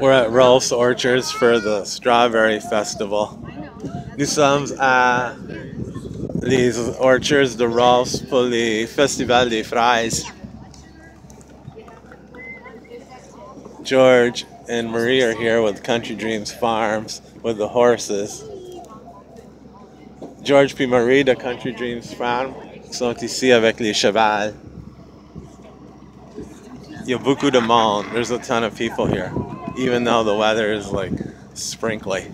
We're at Rulf's Orchards for the Strawberry Festival. Nous sommes à les orchards de Rulf's pour le Festival des Fraises. George and Marie are here with Country Dreams Farms with the horses. George puis Marie de Country Dreams Farm sont ici avec les chevals y a beaucoup de monde. There's a ton of people here, even though the weather is like sprinkly.